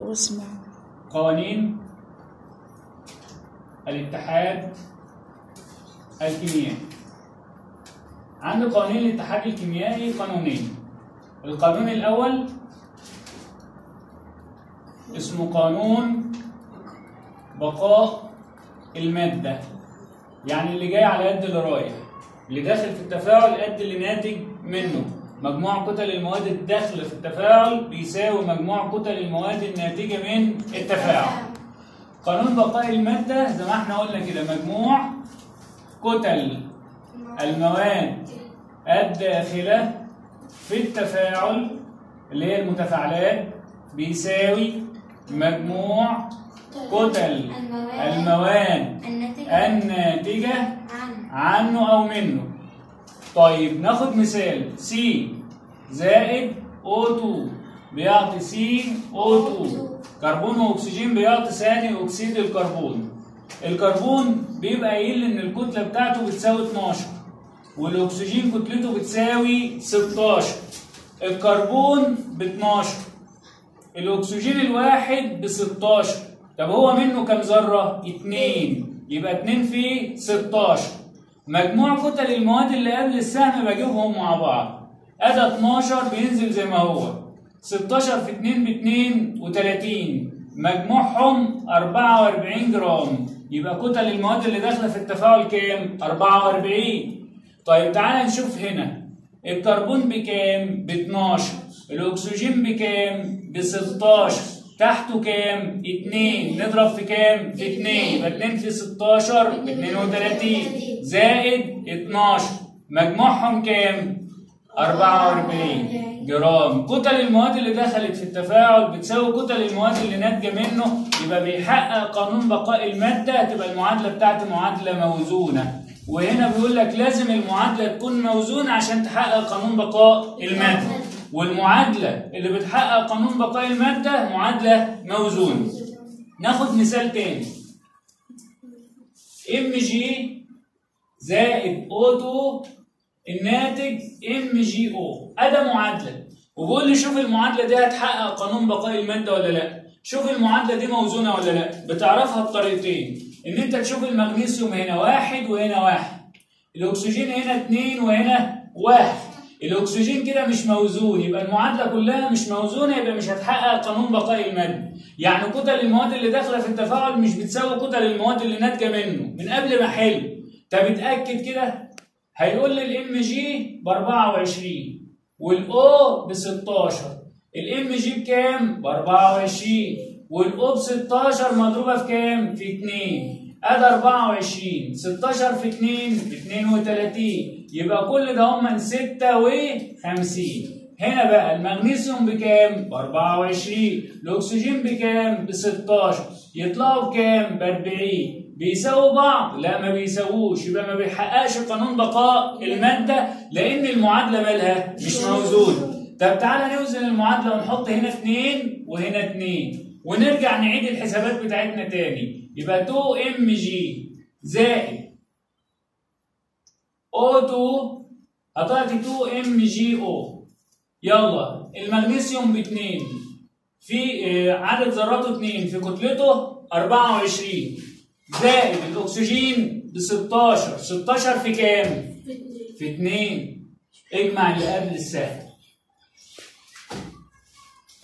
واسمع. قوانين الاتحاد الكيميائي. عند قوانين الاتحاد الكيميائي قانونين. القانون الأول اسمه قانون بقاء المادة يعني اللي جاي على قد اللي رايح اللي داخل في التفاعل قد اللي ناتج منه. مجموع كتل المواد الداخلة في التفاعل بيساوي مجموع كتل المواد الناتجة من التفاعل. قانون بقاء المادة زي ما إحنا قلنا كده مجموع كتل المواد الداخلة في التفاعل اللي هي المتفاعلات بيساوي مجموع كتل المواد الناتجة الناتجة عن عنه أو منه. طيب ناخد مثال. C زائد O2 بيعطي CO2 كربون وأكسجين بيعطي ثاني أكسيد الكربون. الكربون بيبقى قايل إن الكتلة بتاعته بتساوي 12 والأكسجين كتلته بتساوي 16 الكربون ب 12 الأكسجين الواحد ب 16 طب هو منه كام ذرة؟ 2 يبقى 2 في 16 مجموع كتل المواد اللي قبل السهم بجيبهم مع بعض ادى 12 بينزل زي ما هو. 16 في 2 ب 32 مجموعهم 44 جرام يبقى كتل المواد اللي داخله في التفاعل كام 44 طيب تعالى نشوف هنا. الكربون بكام ب 12 الاكسجين بكام ب 16 تحته كام؟ 2 نضرب في كام؟ في 2 يبقى 2 في 16 ب 32 زائد 12 مجموعهم كام؟ 44 جرام. كتل المواد اللي دخلت في التفاعل بتساوي كتل المواد اللي ناتجة منه. يبقى بيحقق قانون بقاء المادة. تبقى المعادلة بتاعتي معادلة موزونة. وهنا بيقول لك لازم المعادلة تكون موزونة عشان تحقق قانون بقاء المادة. والمعادلة اللي بتحقق قانون بقاء المادة معادلة موزونه ناخد مثال تاني. Mg زائد O 2 الناتج Mg O أدي معادلة. وبيقول لي شوف المعادلة دي هتحقق قانون بقاء المادة ولا لأ. شوف المعادلة دي موزونة ولا لأ. بتعرفها بطريقتين. إن أنت تشوف المغنيسيوم هنا واحد وهنا واحد. الأكسجين هنا اتنين وهنا واحد. الأكسجين كده مش موزون يبقى المعادلة كلها مش موزونة يبقى مش هتحقق قانون بقاء الماده يعني كتل المواد اللي داخلة في التفاعل مش بتساوي كتل المواد اللي ناتجة منه من قبل ما احل طب اتأكد كده. هيقول لي ال Mg ب 24 وال O ب 16 ال Mg بكام؟ ب 24 وال O ب 16 مضروبة في كام؟ في 2 ادي 24 16 في 2 ب 32 يبقى كل ده هم 56 هنا بقى المغنيسيوم بكام؟ ب 24 الأكسجين بكام؟ ب 16 يطلعوا بكام؟ ب 40 بيساووا بعض؟ لا ما بيساووش يبقى ما بيحققش قانون بقاء المادة لأن المعادلة مالها مش موزونة. طب تعالى نوزن المعادلة ونحط هنا 2 وهنا 2 ونرجع نعيد الحسابات بتاعتنا تاني. يبقى 2 ام جي زائد O2 هتعطي 2 ام جي أو. يلا المغنيسيوم ب 2 في آه، عدد ذراته 2 في كتلته 24 زائد الاكسجين ب 16 16 في كام؟ في 2 اجمع اللي قبل السهم.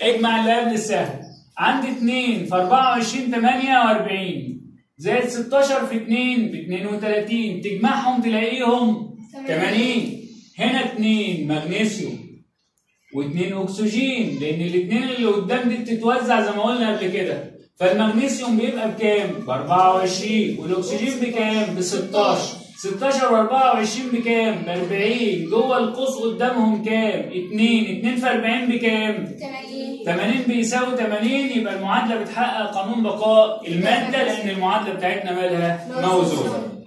اجمع اللي قبل السهم. عندي 2 في 24 48 زائد 16 في 2 ب 32 تجمعهم تلاقيهم 80 هنا 2 مغنيسيوم و2 أكسجين لأن الاثنين اللي قدام دي بتتوزع زي ما قلنا قبل كده فالمغنيسيوم بيبقى بكام؟ ب 24 والأكسجين بكام؟ ب 16 16 و 24 بكام؟ ب 40 جوه القوس قدامهم كام؟ 2 2 في 40 بكام؟ 80 80 بيساوي 80 يبقى المعادلة بتحقق قانون بقاء المادة لأن المعادلة بتاعتنا مالها موزونه.